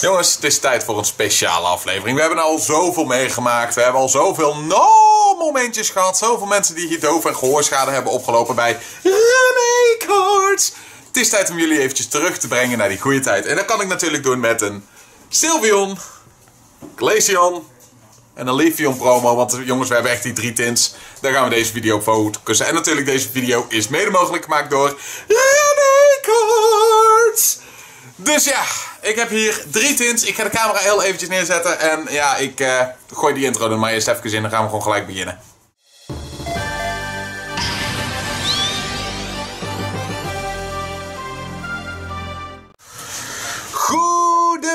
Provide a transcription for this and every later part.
Jongens, het is tijd voor een speciale aflevering. We hebben al zoveel meegemaakt. We hebben al zoveel no-momentjes gehad. Zoveel mensen die hier doof en gehoorschade hebben opgelopen bij René Koorts. Het is tijd om jullie eventjes terug te brengen naar die goede tijd. En dat kan ik natuurlijk doen met een Sylvion, Glaceon en een Leafeon promo. Want jongens, we hebben echt die drie tints. Daar gaan we deze video op focussen. En natuurlijk, deze video is mede mogelijk gemaakt door René. Dus ja, ik heb hier drie tints. Ik ga de camera heel eventjes neerzetten. En ja, ik uh, gooi die intro er maar eerst even in. Dan gaan we gewoon gelijk beginnen.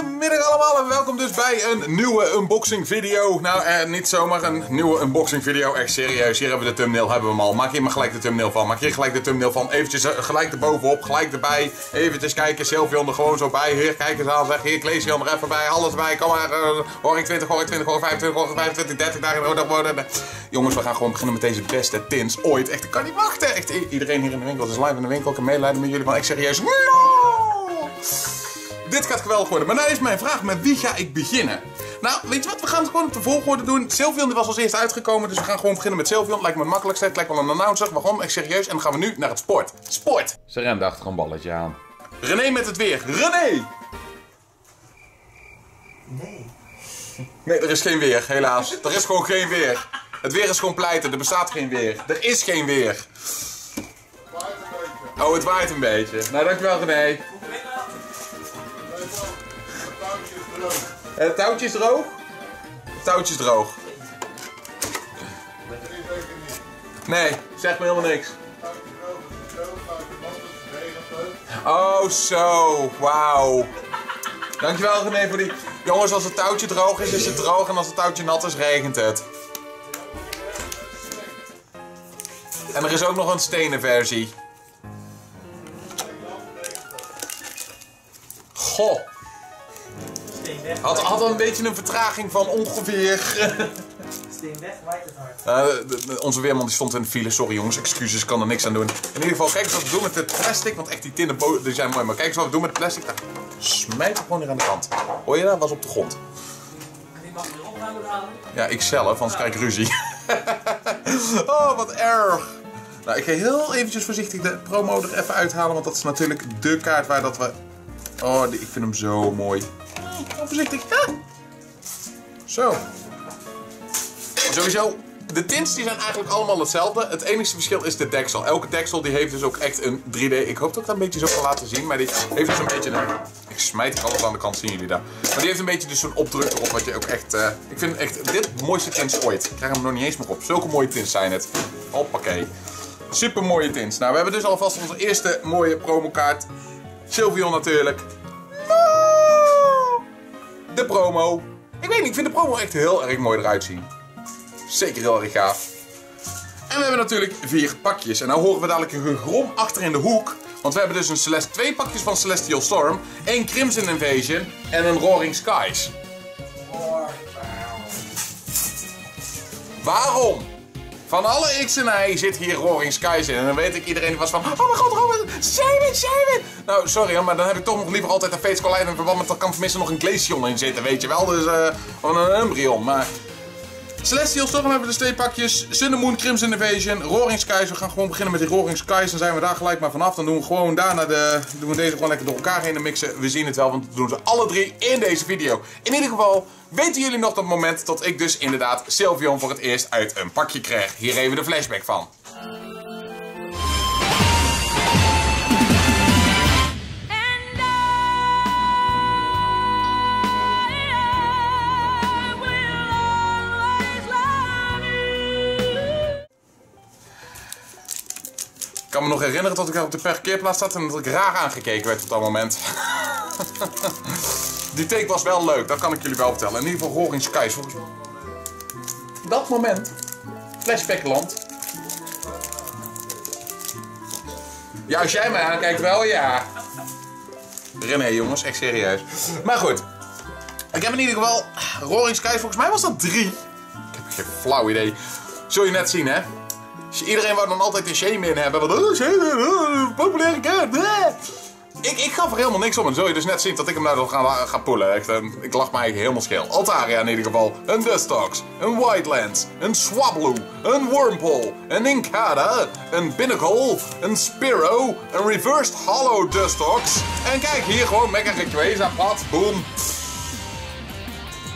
Goedemiddag allemaal en welkom dus bij een nieuwe unboxing video. Nou, eh, niet zomaar een nieuwe unboxing video, echt serieus. Hier hebben we de thumbnail, hebben we hem al. Maak hier maar gelijk de thumbnail van. Maak hier gelijk de thumbnail van. Eventjes uh, gelijk erbovenop, gelijk erbij. Eventjes kijken, Sylvion er gewoon zo bij. Hier, kijk eens aan, zeg. Hier, ik lees je er even bij. Alles bij, kom maar. Uh, hoor ik 20, hoor ik 20, hoor ik 25, hoor ik 25, 30 dagen dat worden. Jongens, we gaan gewoon beginnen met deze beste tints ooit. Echt, ik kan niet wachten. Echt, iedereen hier in de winkel is live in de winkel. Ik kan meeleiden met jullie, maar ik serieus. No! Dit gaat geweldig worden. Maar nou is mijn vraag, met wie ga ik beginnen? Nou, weet je wat? We gaan het gewoon op de volgorde doen. Sylvion was als eerste uitgekomen, dus we gaan gewoon beginnen met Sylvion. Lijkt me het makkelijkste. Het lijkt wel een announcer. Waarom? Echt serieus. En dan gaan we nu naar het sport. Sport! Ze rende achter een balletje aan. René met het weer. René! Nee. Nee, er is geen weer, helaas. Er is gewoon geen weer. Het weer is gewoon pleiten. Er bestaat geen weer. Er is geen weer. Oh, het waait een beetje. Nou, dankjewel René. Het touwtje is droog? Het touwtje is droog. Nee, zeg me helemaal niks. Oh, zo. Wauw. Dankjewel René voor die... Jongens, als het touwtje droog is, is het droog. En als het touwtje nat is, regent het. En er is ook nog een stenen versie. Goh. Had, had een beetje een vertraging van ongeveer. Steen weg, waait het hard. De, onze weerman die stond in de file. Sorry jongens, excuses, ik kan er niks aan doen. In ieder geval, kijk eens wat we doen met het plastic. Want echt die tinnen die zijn mooi. Maar kijk eens wat we doen met het plastic. Nou, smijt het gewoon hier aan de kant. Hoor je dat? Was op de grond. Die mag weer opruimen halen? Ja, ik zelf, anders krijg ik ruzie. oh, wat erg. Nou, ik ga heel eventjes voorzichtig de promo er even uithalen. Want dat is natuurlijk de kaart waar dat we... Oh, ik vind hem zo mooi. Voorzichtig. Ja. Zo. Sowieso, de tints die zijn eigenlijk allemaal hetzelfde. Het enige verschil is de deksel. Elke deksel die heeft dus ook echt een 3D. Ik hoop dat ik dat een beetje zo kan laten zien. Maar die heeft dus een beetje een... Ik smijt alles aan de kant, zien jullie daar. Maar die heeft een beetje dus zo'n opdruk erop. Wat je ook echt... Uh... Ik vind echt dit mooiste tints ooit. Ik krijg hem nog niet eens meer op. Zulke mooie tints zijn het. Hoppakee. Super mooie tints. Nou, we hebben dus alvast onze eerste mooie promokaart. Sylvion natuurlijk. De promo. Ik weet niet, ik vind de promo echt heel erg mooi eruit zien. Zeker heel erg gaaf. En we hebben natuurlijk vier pakjes. En nou horen we dadelijk een gegrom achter in de hoek. Want we hebben dus een Celeste, twee pakjes van Celestial Storm, één Crimson Invasion en een Roaring Skies. Waarom? Van alle X en Y zit hier Roaring Skies in. En dan weet ik iedereen was van... Oh mijn god, Robin, zijn we. Nou, sorry maar dan heb ik toch nog liever altijd een Fates Collide in verband met... Er kan tenminste nog een Glaceon in zitten, weet je wel. Dus, van een Umbreon. Maar... Celestial Storm hebben we dus twee pakjes. Sun Moon, Crimson Invasion, Roaring Skies. We gaan gewoon beginnen met die Roaring Skies. Dan zijn we daar gelijk maar vanaf. Dan doen we gewoon daarna de, doen we deze gewoon lekker door elkaar heen mixen. We zien het wel, want we doen ze alle drie in deze video. In ieder geval, weten jullie nog dat moment dat ik dus inderdaad Sylvion voor het eerst uit een pakje kreeg. Hier even de flashback van. Kan me nog herinneren dat ik op de parkeerplaats zat en dat ik raar aangekeken werd op dat moment. Die take was wel leuk, dat kan ik jullie wel vertellen. In ieder geval Roaring Skies. Dat moment, flashbackland. Ja, als jij mij aankijkt wel, ja. René jongens, echt serieus. Maar goed, ik heb in ieder geval Roaring Skies, volgens mij was dat drie. Ik heb geen flauw idee. Zul je net zien hè. Iedereen wou dan altijd een shame in hebben. Want, oh, shame, oh, populaire kaart. ik, ik gaf er helemaal niks om. En zul je dus net zien dat ik hem nou ga, ga pullen. Echt, eh, ik lach mij helemaal scheel. Altaria in ieder geval. Een Dustox. Een Wildlands. Een Swablu. Een Wormpole. Een Inkada. Een Binnacle. Een Spiro. Een Reversed Hollow Dustox. En kijk hier gewoon Mega Rayquaza pad. Boom.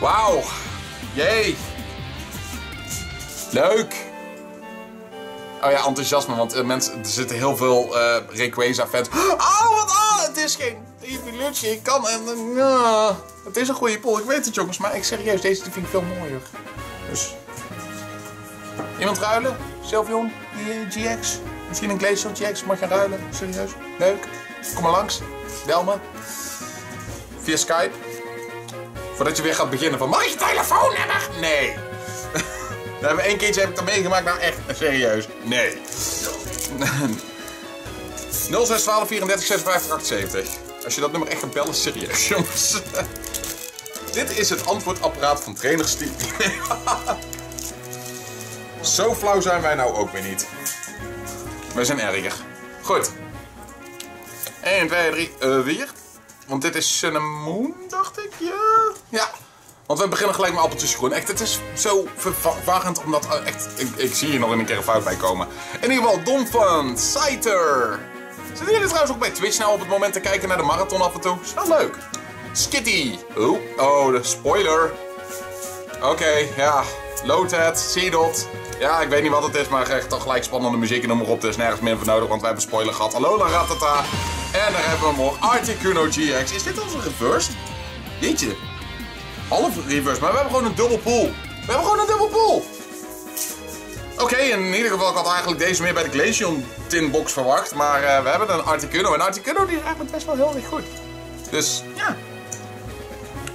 Wauw. Jee. Leuk. Oh ja, enthousiasme, want uh, mensen, er zitten heel veel uh, Rayquaza-fans. Oh, wat oh, het is geen evolutie. Ik kan en uh, het is een goede pol. Ik weet het, jongens, maar ik serieus, deze vind ik veel mooier. Dus. Iemand ruilen? Sylvion? GX? Misschien een Glacial GX? Mag je ruilen? Serieus? Leuk? Kom maar langs. Bel me. Via Skype. Voordat je weer gaat beginnen van, mag je telefoon hebben? Nee. We hebben één keertje heb ik dat meegemaakt. Nou echt, serieus. Nee. 06 12 34 56 78. Als je dat nummer echt gaat bellen, serieus jongens. Dit is het antwoordapparaat van trainers Steve. Zo flauw zijn wij nou ook weer niet. Wij zijn erger. Goed. 1, 2, 3, 4. Want dit is Cinnamon, dacht ik. Ja. Ja. Want we beginnen gelijk met appeltjes groen. Echt, het is zo verwarrend omdat uh, echt, ik, zie hier nog in een keer een fout bij komen. In ieder geval, Donphan, Scyther. Zitten jullie trouwens ook bij Twitch nou op het moment te kijken naar de marathon af en toe? Is wel leuk. Skitty. Oh, oh, de spoiler. Oké, ja. Loadhead, Seedot. Ja, ik weet niet wat het is, maar echt toch gelijk spannende muziek en noem maar op. Er is nergens meer voor nodig, want we hebben spoiler gehad. Alola Ratata. En daar hebben we nog Articuno GX. Is dit onze reverse? Jeetje, half reverse, maar we hebben gewoon een dubbel pool. We hebben gewoon een dubbel pool. Oké, in ieder geval, ik had eigenlijk deze meer bij de Glaceon tin box verwacht. Maar uh, we hebben een Articuno. En Articuno die is eigenlijk best wel heel erg goed. Dus, ja.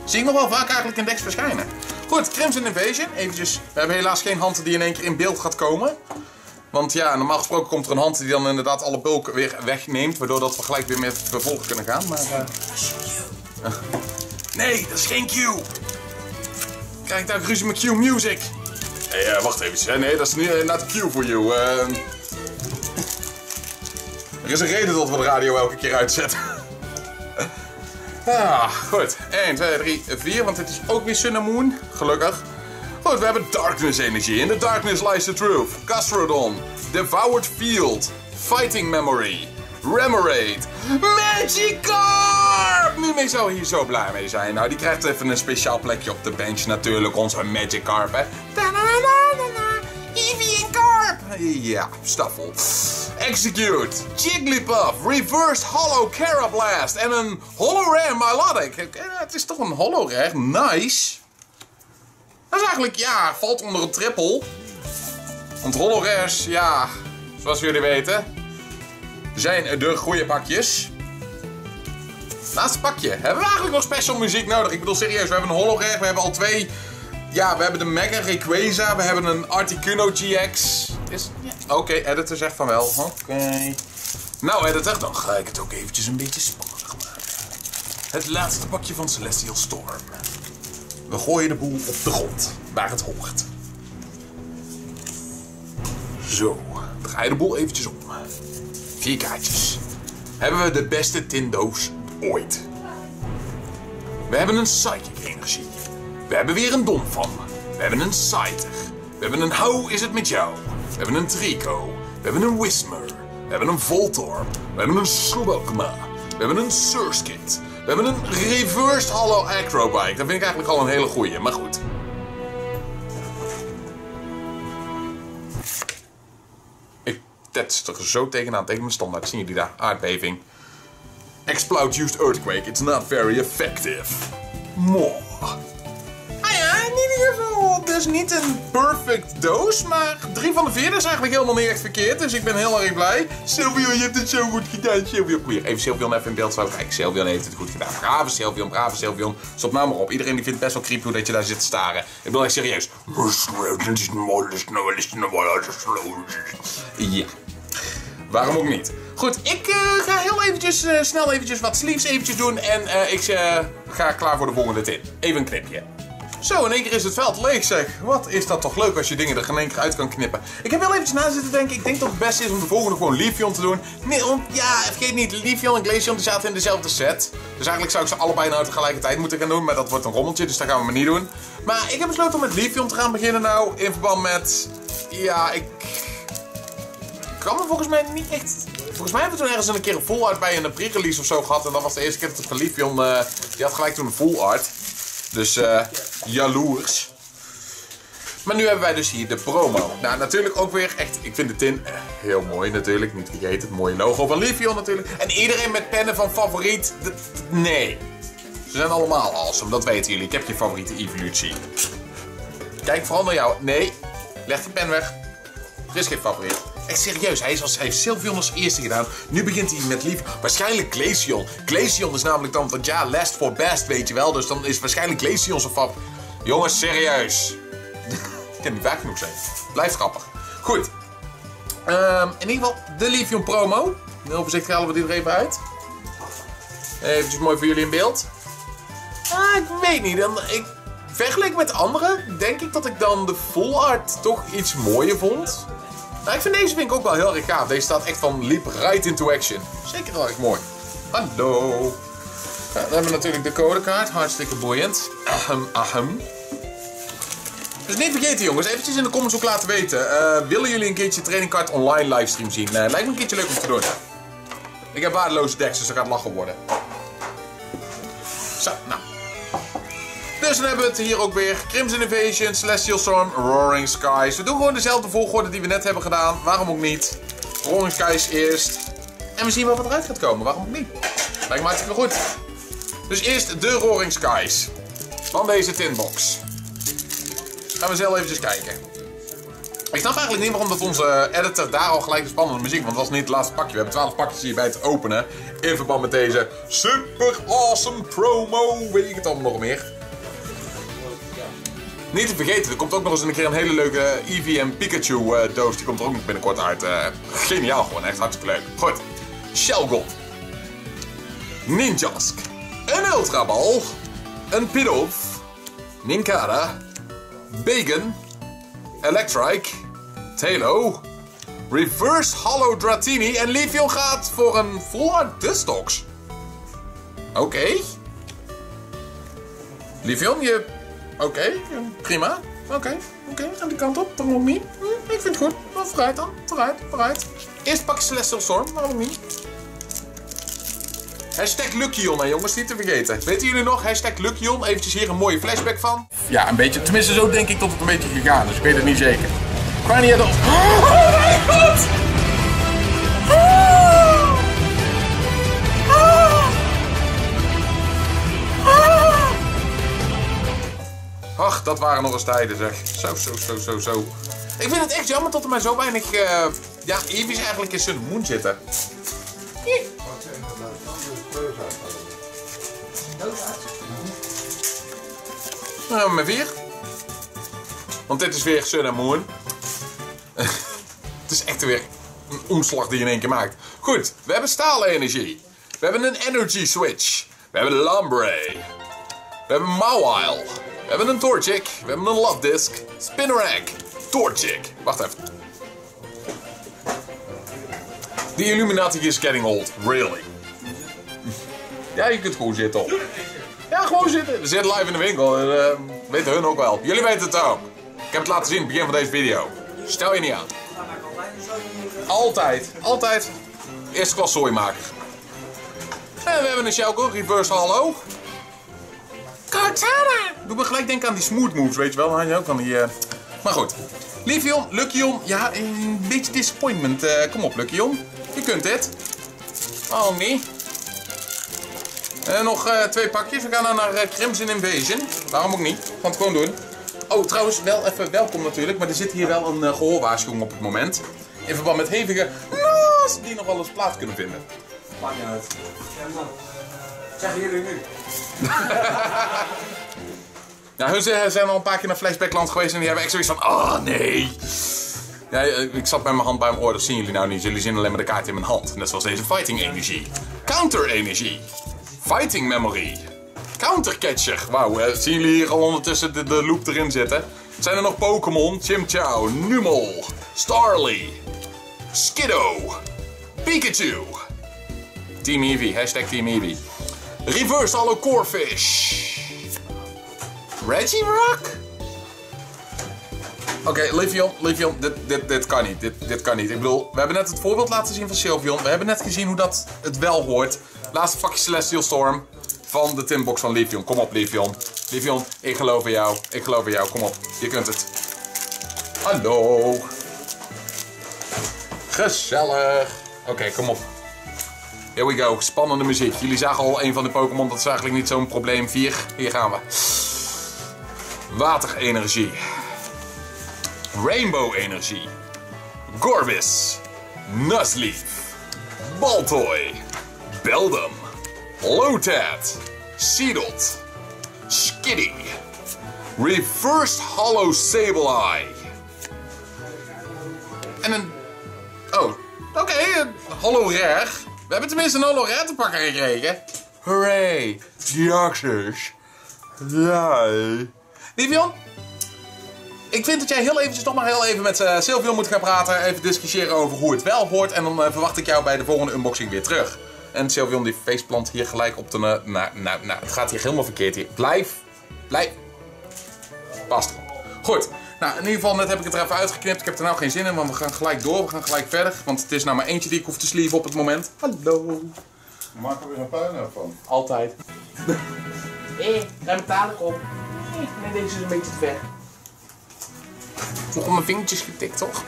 Zie ik nog wel vaak eigenlijk in decks verschijnen. Goed, Crimson Invasion. Eventjes, we hebben helaas geen hand die in één keer in beeld gaat komen. Want ja, normaal gesproken komt er een hand die dan inderdaad alle bulk weer wegneemt. Waardoor dat we gelijk weer met vervolg kunnen gaan. Maar, uh... Nee, dat is geen Q. Krijg ik daar ruzie met Q Music? Hé, hey, uh, wacht even. Nee, dat is niet uh, not Q voor you. Uh... Er is een reden dat we de radio elke keer uitzetten. ah, goed. 1, 2, 3, 4. Want dit is ook weer Sun and Moon. Gelukkig. Goed, we hebben Darkness Energy. In the Darkness lies the truth. Castrodon. Devoured Field. Fighting Memory. Remoraid. Magikarp! Nu zou hier zo blij mee zijn. Nou, die krijgt even een speciaal plekje op de bench natuurlijk. Onze Magikarp, hè. Eevee en Carp! Ja, staffel. Execute. Jigglypuff. Reversed Hollow Carablast. En een Holorare Milotic. Het is toch een Holorare. Nice. Dat is eigenlijk, ja, valt onder een triple. Want Holorares, ja, zoals jullie weten, zijn de goede pakjes. Laatste pakje. Hebben we eigenlijk nog special muziek nodig? Ik bedoel serieus, we hebben een Holograph, we hebben al twee... Ja, we hebben de Mega Rayquaza, we hebben een Articuno GX. Is... Oké, editor zegt van wel. Oké. Nou editor, dan ga ik het ook eventjes een beetje spannender maken. Het laatste pakje van Celestial Storm. We gooien de boel op de grond, waar het hoort. Zo, draai de boel eventjes om. Vier kaartjes. Hebben we de beste tindo's ooit. We hebben een Psychic Energie. We hebben weer een Donphan. We hebben een Scyther. We hebben een How is het met jou. We hebben een Trico. We hebben een Whismer. We hebben een Voltorb. We hebben een Slowokma. We hebben een Surskit. We hebben een Reversed Hollow Acrobike. Dat vind ik eigenlijk al een hele goeie, maar goed. Tetst er zo tegenaan, tegen mijn standaard. Zien jullie daar? Aardbeving. Explode used earthquake. It's not very effective. More. Ah ja, in ieder geval, dus niet een perfect doos, maar drie van de vier is eigenlijk helemaal niet echt verkeerd. Dus ik ben heel erg blij. Sylvio, je hebt het zo goed gedaan, Sylvio. Kom hier, even Sylvion even in beeld zo. Kijk, Sylvion heeft het goed gedaan. Brave Sylvion, brave Sylvion. Stop nou maar op. Iedereen die vindt best wel creepy dat je daar zit te staren. Ik bedoel echt serieus. Ja. Waarom ook niet? Goed, ik uh, ga heel eventjes, uh, snel eventjes wat sleeves eventjes doen. En uh, ik ga klaar voor de volgende tin. Even een knipje. Zo, in één keer is het veld leeg zeg. Wat is dat toch leuk als je dingen er in één keer uit kan knippen. Ik heb wel eventjes na zitten denken. Ik denk dat het beste is om de volgende gewoon Leafeon te doen. Nee, want ja, vergeet niet. Leafeon en Glaceon die zaten in dezelfde set. Dus eigenlijk zou ik ze allebei nou tegelijkertijd moeten gaan doen. Maar dat wordt een rommeltje, dus dat gaan we maar niet doen. Maar ik heb besloten om met Leafeon te gaan beginnen nou. In verband met... Ja, ik... Kan me volgens mij niet echt... Volgens mij hebben we toen ergens een keer een full art bij een pre-release of zo gehad. En dat was de eerste keer dat het van. Uh, die had gelijk toen een full art. Dus uh, jaloers. Maar nu hebben wij dus hier de promo. Nou, natuurlijk ook weer echt, ik vind de tin eh, heel mooi natuurlijk. Niet vergeten, het mooie logo van Livion natuurlijk. En iedereen met pennen van favoriet, nee. Ze zijn allemaal awesome, dat weten jullie. Ik heb je favoriete evolutie. Kijk vooral naar jou. Nee, leg die pen weg. Er is geen favoriet. Echt serieus, hij, is als, hij heeft Sylveon als eerste gedaan. Nu begint hij met lief. Waarschijnlijk Glaceon. Glaceon is namelijk dan, want ja, last for best, weet je wel. Dus dan is waarschijnlijk Glaceon zijn fab. Jongens, serieus. Ik kan niet vaak genoeg zijn. Blijft grappig. Goed. Um, in ieder geval, de Livion promo. Heel voorzichtig halen we die er even uit. Even mooi voor jullie in beeld. Ah, ik weet niet. Dan, ik, vergeleken met anderen, denk ik dat ik dan de full art toch iets mooier vond. Nou, ik vind deze vind ik ook wel heel erg gaaf. Deze staat echt van leap right into action. Zeker heel erg mooi. Hallo. dan hebben we natuurlijk de codekaart. Hartstikke boeiend. Ahem, ahem. Dus niet vergeten jongens, eventjes in de comments ook laten weten. Uh, willen jullie een keertje trainingcard online livestream zien? Uh, lijkt me een keertje leuk om te doen. Ik heb waardeloze decks, dus dat gaat lachen worden. Zo, nou. Dus dan hebben we het hier ook weer. Crimson Invasion, Celestial Storm, Roaring Skies. We doen gewoon dezelfde volgorde die we net hebben gedaan. Waarom ook niet? Roaring Skies eerst. En we zien wel wat eruit gaat komen. Waarom ook niet? Lijkt me hartstikke goed. Dus eerst de Roaring Skies. Van deze tinbox. Gaan we zelf eventjes kijken. Ik snap eigenlijk niet waarom dat onze editor daar al gelijk de spannende muziek... Want het was niet het laatste pakje. We hebben 12 pakjes hierbij te openen. In verband met deze super awesome promo. Weet ik het allemaal nog meer. Niet te vergeten, er komt ook nog eens een keer een hele leuke Eevee en Pikachu uh, doos. Die komt er ook nog binnenkort uit. Uh, geniaal gewoon, echt hartstikke leuk. Goed. Shelgon. Ninjask. Een Ultrabal. Een Pidove. Ninkara. Bacon. Electrike. Talo. Reverse Hollow Dratini. En Livion gaat voor een Art Dustox. Oké. Okay. Livion, je Oké, prima. Oké, oké, okay, gaan die kant op. Waarom niet? Hm, ik vind het goed. Nou, vooruit dan. Vooruit, vooruit. Eerst pak je Celestial Storm. Waarom niet? Hashtag Luckion, hè jongens, niet te vergeten. Weten jullie nog? Hashtag Luckion. Eventjes hier een mooie flashback van. Ja, een beetje. Tenminste, zo denk ik dat het een beetje gegaan is. Ik weet het niet zeker. Kwam op. Oh mijn god! Dat waren nog eens tijden zeg. Zo, zo, zo, zo, zo. Ik vind het echt jammer dat er maar zo weinig, uh, ja, Eevees eigenlijk in Sun Moon zitten. Nou, met vier. Want dit is weer Sun en Moon. het is echt weer een omslag die je in één keer maakt. Goed, we hebben staalenergie. We hebben een energy switch. We hebben Lambre. We hebben Mawile. Hebben een Torchic. We hebben een Love Disc. Spinnerack. Torchic. Wacht even. The Illuminati is getting old. Really. Ja, je kunt gewoon zitten. Ja, gewoon zitten. We zitten live in de winkel. Dat uh, weten hun ook wel. Jullie weten het ook. Ik heb het laten zien in het begin van deze video. Stel je niet aan. Altijd. Altijd. Eerste klas maken. En we hebben een Shelko, Reverse Hollow. Doe me gelijk denken aan die smooth moves, weet je wel. Dan had je ook van die... Uh... Maar goed. Livion, Luckion. Ja, een beetje disappointment. Uh, kom op, Luckion. Je kunt dit. Oh, niet. En nog uh, twee pakjes. We gaan dan naar Crimson Invasion. Waarom ook niet? Gaan het gewoon doen. Oh, trouwens, wel even welkom natuurlijk. Maar er zit hier wel een gehoorwaarschuwing op het moment. In verband met hevige noos die nog wel eens plaats kunnen vinden. Maakt niet uit. Zeggen jullie nu? ja, hun zijn al een paar keer naar Flashbackland geweest en die hebben echt zoiets van, oh nee. Ja, ik zat met mijn hand bij mijn oor, dat zien jullie nou niet. Jullie zien alleen maar de kaart in mijn hand. Net zoals deze fighting energie. Counter energie. Fighting memory. Countercatcher. Wauw, eh, zien jullie hier al ondertussen de, de loop erin zitten? Zijn er nog Pokémon? Chimchao, Numel, Starly, Skiddo, Pikachu. Team Eevee, hashtag Team Eevee. Reverse Hollow Corefish. Regirock? Oké, Livion, Livion, dit, dit, dit kan niet. Dit, dit kan niet. Ik bedoel, we hebben net het voorbeeld laten zien van Sylveon. We hebben net gezien hoe dat het wel hoort. Laatste vakje Celestial Storm van de tinbox van Livion. Kom op, Livion. Livion, ik geloof in jou. Ik geloof in jou. Kom op, je kunt het. Hallo. Gezellig. Oké, kom op. Here we go. Spannende muziek. Jullie zagen al een van de Pokémon. Dat is eigenlijk niet zo'n probleem. Vier. Hier gaan we. Waterenergie. Rainbow energie. Gorbis. Nuzleaf. Baltoy. Beldum. Lotad. Seedot. Skitty. Reversed Hollow Sableye. En een... Oh, oké. een Hollow Rare. We hebben tenminste een Hollow Rare te pakken gekregen. Hooray. Deoxys. Ja. Livion, ik vind dat jij heel eventjes nog maar heel even met uh, moet gaan praten. Even discussiëren over hoe het wel hoort. En dan uh, verwacht ik jou bij de volgende unboxing weer terug. En Sylvion die faceplant hier gelijk op de... Uh, nou, nou, nou, het gaat hier helemaal verkeerd hier. Blijf. Blijf. Pas erop. Goed. Nou, in ieder geval, net heb ik het er even uitgeknipt. Ik heb er nou geen zin in, want we gaan gelijk door. We gaan gelijk verder. Want het is nou maar eentje die ik hoef te sleeven op het moment. Hallo. We maken weer een puinhoop van. Altijd. Hé, ruim het dadelijk op. Nee, deze is een beetje te ver. Nog op mijn vingertjes getikt, toch?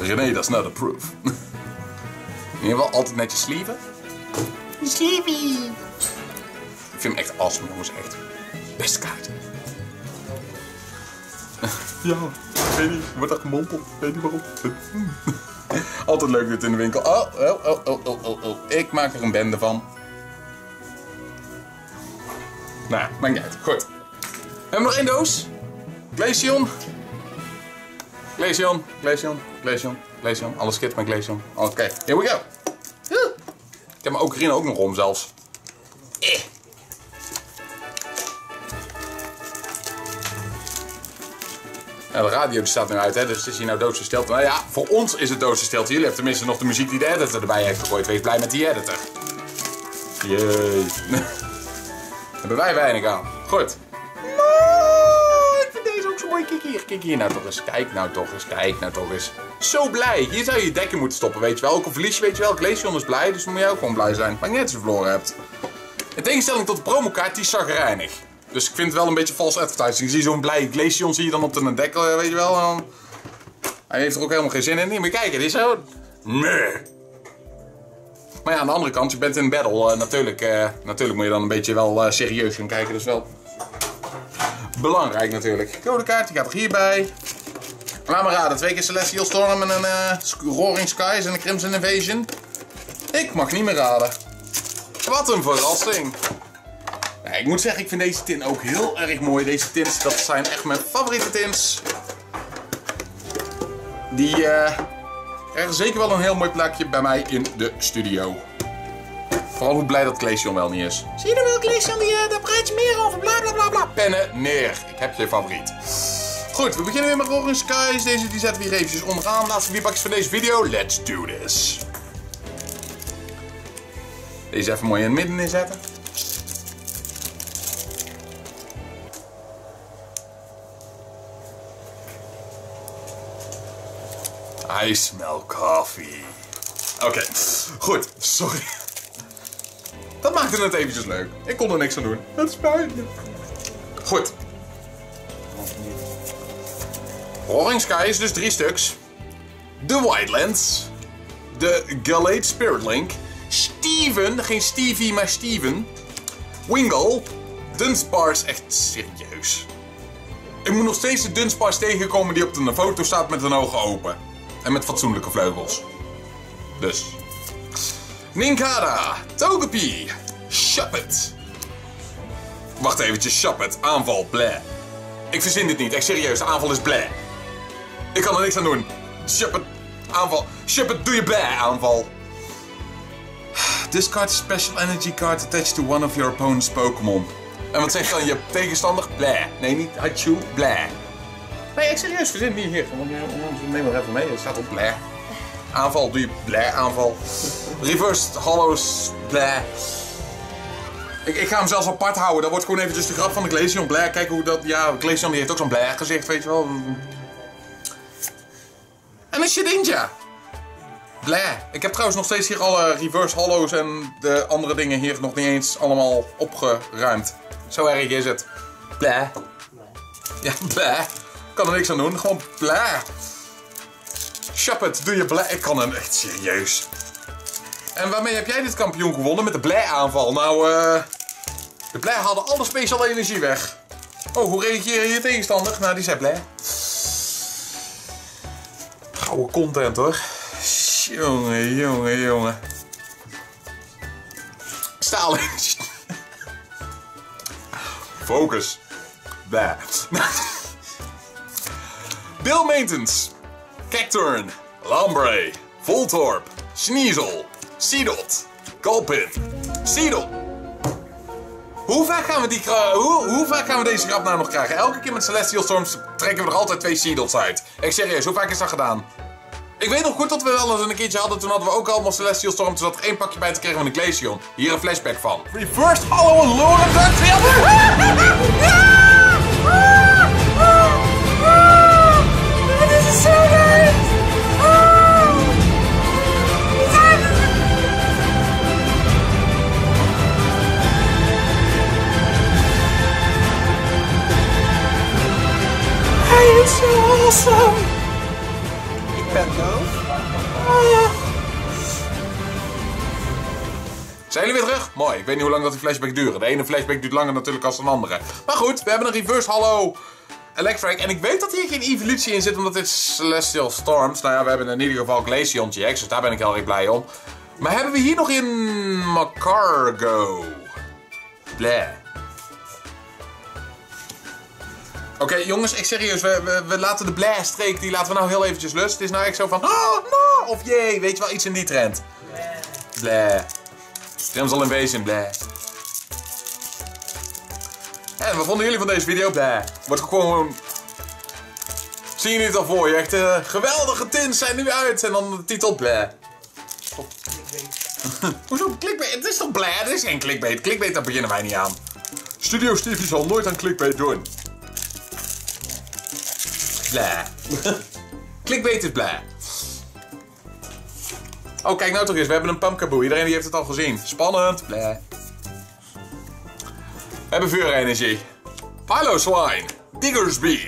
René, dat is not a proof. In ieder geval altijd netjes sleeven. Sleevie! Ik vind hem echt awesome, jongens. Echt. Beste kaart. ja, weet niet. Wordt dat gemompeld? Weet niet waarom. altijd leuk dit in de winkel. Oh, oh, oh, oh, oh, oh, oh. Ik maak er een bende van. Nou, maakt niet uit. Goed. We hebben nog één doos. Glaceon. Glaceon, Glaceon, Glaceon, Glaceon. Alles kit met Glaceon. Oké, here we go. Ik heb mijn ocarina ook nog om zelfs. Ja, de radio die staat nu uit, hè, dus is hier nou doodgesteld. Nou ja, voor ons is het doodgesteld. Jullie hebben tenminste nog de muziek die de editor erbij heeft gegooid. Wees blij met die editor. Jee. Daar hebben wij weinig aan. Goed. Ik vind deze ook zo mooi. Kijk hier, kijk hier nou toch eens. Kijk nou toch eens, kijk nou toch eens. Zo blij. Hier zou je je dekken moeten stoppen, weet je wel. Ook al verlies weet je wel. Glaceon is blij, dus dan moet jij ook gewoon blij zijn. Maar niet als je verloren hebt. In tegenstelling tot de promokaart, die is zagrijnig. Dus ik vind het wel een beetje false advertising. Zie je zo'n blij Glaceon zie je dan op de dek, eh, weet je wel. Dan... Hij heeft er ook helemaal geen zin in. Maar kijk, het is zo... Nee. Maar ja, aan de andere kant, je bent in battle. eh, natuurlijk, eh, natuurlijk moet je dan een beetje wel serieus gaan kijken. Dus wel belangrijk natuurlijk. Codekaart, die gaat er hierbij. Laat maar raden, twee keer Celestial Storm en een Roaring Skies en een Crimson Invasion. Ik mag niet meer raden. Wat een verrassing. Ik moet zeggen, ik vind deze tin ook heel erg mooi. Deze tins, dat zijn echt mijn favoriete tins. Die eh krijgen zeker wel een heel mooi plekje bij mij in de studio. Vooral hoe blij dat Glaceon wel niet is. Zie je nou wel, Glaceon, die, eh, daar praat je meer over, bla bla bla bla. Pennen neer, ik heb je favoriet. Goed, we beginnen weer met Roaring Skies. Deze die zetten we hier eventjes onderaan. Laatste vier bakjes van deze video. Let's do this. Deze even mooi in het midden neerzetten. I smell coffee. Oké, goed. Sorry. Dat maakte het eventjes leuk. Ik kon er niks aan doen. Het spijt me. Goed. Roaring Sky is dus drie stuks. De Wildlands. De Galate Spirit Link. Steven, geen Stevie, maar Steven. Wingle. Dunsparce, echt serieus. Ik moet nog steeds de Dunsparce tegenkomen die op de foto staat met een ogen open. En met fatsoenlijke vleugels. Dus. Ninkara. Togepi. Shuppet. Wacht eventjes, Shuppet. Aanval, bleh. Ik verzin dit niet, echt serieus. De aanval is bleh. Ik kan er niks aan doen. Shuppet. Aanval. Shuppet, doe je bleh. Aanval. Discard special energy card attached to one of your opponent's Pokémon. En wat zegt dan je tegenstander? Bleh. Nee, niet Hachu. Bleh. Nee, ik serieus, verzin niet hier. Neem maar even mee, het staat op bleh. Aanval doe je bleh, aanval. Reversed hollows, bleh. Ik, ik ga hem zelfs apart houden. Dat wordt gewoon eventjes de grap van de Glaceon. Bleh, kijk hoe dat... Ja, Glaceon die heeft ook zo'n bleh gezicht, weet je wel. En een Shedinja. Bleh. Ik heb trouwens nog steeds hier alle reverse hollows en de andere dingen hier nog niet eens allemaal opgeruimd. Zo erg is het. Bleh. Ja, bleh. Kan er niks aan doen. Gewoon. Shop het, doe je bleh. Ik kan hem echt serieus. En waarmee heb jij dit kampioen gewonnen? Met de bleh aanval. Nou, eh... de bleh hadden alle speciale energie weg. Oh, hoe reageer je tegenstander? Nou, die zei bleh. Gouden content hoor. Jongen, jongen, jongen. Staal. Focus. Bleh. Bill Maintenance. Cacturn. Lambre. Voltorp. Sneasel. Seedot. Galpin. Seedot. Hoe vaak, gaan we die, hoe, hoe vaak gaan we deze grap nou nog krijgen? Elke keer met Celestial Storms trekken we er altijd twee Seedots uit. Ik serieus, hoe vaak is dat gedaan? Ik weet nog goed dat we wel eens een keertje hadden. Toen hadden we ook allemaal Celestial Storm. Toen zat er één pakje bij te krijgen van een Glaceon. Hier een flashback van. Reversed Hollow and Lure Hij is zo awesome! Ik ben doof. Zijn jullie weer terug? Mooi. Ik weet niet hoe lang dat die flashback duren. De ene flashback duurt langer natuurlijk als de andere. Maar goed, we hebben een reverse hollow Electric. En ik weet dat hier geen evolutie in zit, omdat dit Celestial Storms. Nou ja, we hebben in ieder geval Glaceon GX, dus daar ben ik heel erg blij om. Maar hebben we hier nog in Macargo? Bleh. Oké, jongens, ik serieus, we, we, we laten de bleh-streek, die laten we nou heel eventjes lust. Het is nou echt zo van, oh, no, of jee, weet je wel, iets in die trend. Bleh. Crimson Invasion, bleh. En wat vonden jullie van deze video? Bleh. Wordt gewoon... Zie je niet al voor je? Echt eh, geweldige tints zijn nu uit. En dan de titel, bleh. Hoezo clickbait? Het is toch bleh? Het is geen clickbait. Clickbait, daar beginnen wij niet aan. Studio Stevie zal nooit aan clickbait doen. Bleh. clickbait is bleh. Oh, kijk nou toch eens. We hebben een pumpkaboe. Iedereen die heeft het al gezien. Spannend. Bleh. We hebben vuurenergie. Pilo Swine. Diggersby.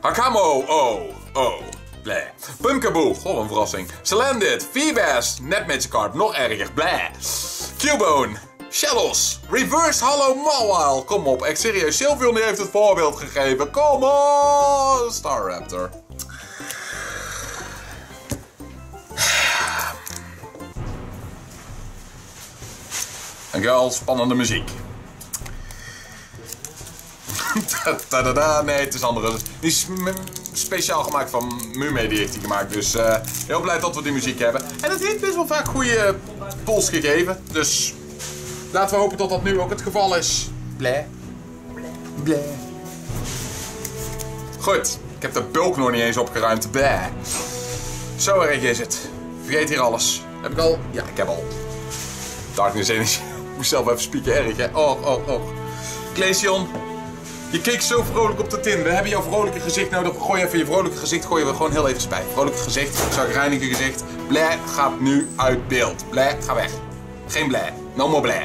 Hakamo. Oh. Oh. Bleh. Pumpkaboe. Goh, een verrassing. Salandit. Feebas. Net Magikarp. Nog erger. Bleh. Cubone. Shellos. Reverse Hollow Mawile. Kom op. Echt serieus. Sylveon die heeft het voorbeeld gegeven. Kom op. Staraptor. Dankjewel, spannende muziek. Nee, het is andere. Die is speciaal gemaakt van Mume, die heeft die gemaakt. Dus eh, heel blij dat we die muziek hebben. En het heeft best wel vaak goede polls gegeven. Dus laten we hopen dat dat nu ook het geval is. Bleh. Bleh. Goed, ik heb de bulk nog niet eens opgeruimd. Bleh. Zo erg is het. Vergeet hier alles. Heb ik al? Ja, ik heb al. Darkness Energy. Ik moest zelf even spieken, erg hè. Oh, oh, oh. Glaceon, je keek zo vrolijk op de tin. We hebben jouw vrolijke gezicht nodig. Gooi even je vrolijke gezicht, gooien we gewoon heel even bij. Vrolijke gezicht, zagrijnige gezicht. Bleh gaat nu uit beeld. Bleh, ga weg. Geen bleh. No more bleh.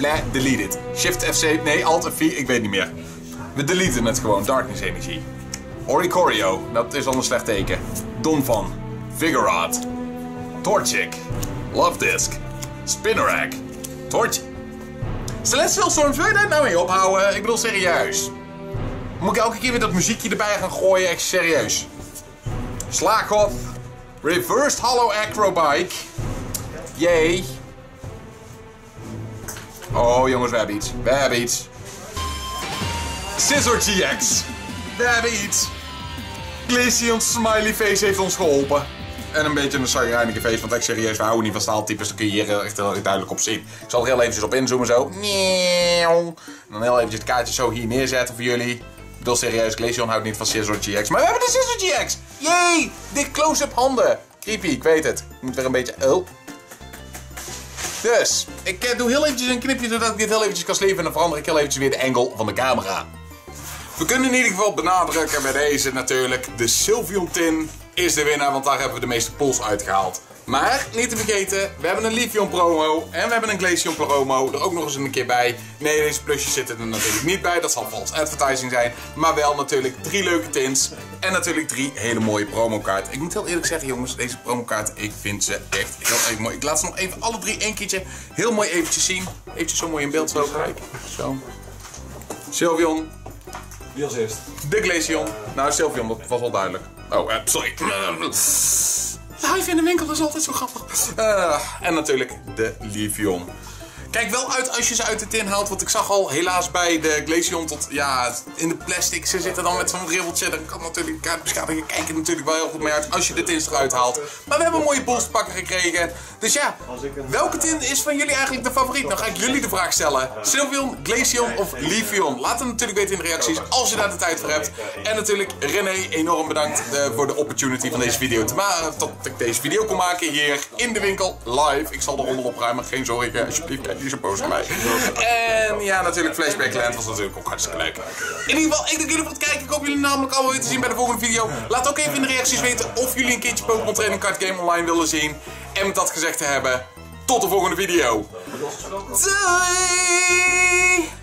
Bleh, delete it. Shift FC, nee, Alt F4, ik weet niet meer. We deleten het gewoon, Darkness Energy. Oricorio, dat is al een slecht teken. Donphan, Vigorot, Torchic, Love Disc, Spinnerack, Torch. Celestial Storms, wil je daar nou mee ophouden? Ik bedoel serieus. Moet ik elke keer weer dat muziekje erbij gaan gooien? Echt serieus. Slaakhoff, Reversed Hollow Acrobike. Yay. Oh jongens, we hebben iets. We hebben iets. Scissor GX. We hebben iets. Glaceon Smiley Face heeft ons geholpen. En een beetje een zagrijnige face, want echt serieus, we houden niet van staaltypes. Dan kun je hier echt heel duidelijk op zien. Ik zal er heel eventjes op inzoomen zo. En dan heel eventjes het kaartje zo hier neerzetten voor jullie. Ik bedoel serieus, Glaceon houdt niet van Scissor GX. Maar we hebben de Scissor GX! Yay! Dit close-up handen. Creepy, ik weet het. Ik moet weer een beetje... Oh. Dus, ik eh, doe heel eventjes een knipje zodat ik dit heel eventjes kan slepen. En dan verander ik heel eventjes weer de angle van de camera. We kunnen in ieder geval benadrukken bij deze natuurlijk. De Sylveon Tin is de winnaar, want daar hebben we de meeste pools uitgehaald. Maar, niet te vergeten, we hebben een Livion promo en we hebben een Glaceon promo er ook nog eens een keer bij. Nee, deze plusjes zitten er natuurlijk niet bij, dat zal vals advertising zijn. Maar wel natuurlijk drie leuke tins en natuurlijk drie hele mooie promokaarten. Ik moet heel eerlijk zeggen jongens, deze promokaarten, ik vind ze echt heel erg mooi. Ik laat ze nog even alle drie één keertje heel mooi eventjes zien. Eventjes zo mooi in beeld zo, kijk. Zo. Sylveon, Wie als eerst? de Glaceon. Nou, Sylveon, dat was wel duidelijk. Oh, eh, sorry. Live in de winkel is altijd zo grappig. Eh, en natuurlijk de Livion. Kijk wel uit als je ze uit de tin haalt. Want ik zag al helaas bij de Glaceon tot ja, in de plastic. Ze zitten dan met zo'n ribbeltje. Dan kan natuurlijk kaartbeschadiging. Kijk er natuurlijk wel heel goed mee uit als je de tins eruit haalt. Maar we hebben een mooie pols te pakken gekregen. Dus ja, welke tin is van jullie eigenlijk de favoriet? Dan ga ik jullie de vraag stellen. Sylveon, Glaceon of Livion? Laat het natuurlijk weten in de reacties als je daar de tijd voor hebt. En natuurlijk René, enorm bedankt eh, voor de opportunity van deze video te maken. Tot ik deze video kon maken hier in de winkel live. Ik zal de rommel opruimen, geen zorgen. Alsjeblieft, boos naar mij. En ja, natuurlijk Flashback Land was natuurlijk ook hartstikke leuk. In ieder geval, ik dank jullie voor het kijken. Ik hoop jullie namelijk allemaal weer te zien bij de volgende video. Laat ook even in de reacties weten of jullie een keertje Pokémon Training Card Game online willen zien. En met dat gezegd te hebben, tot de volgende video. Doei!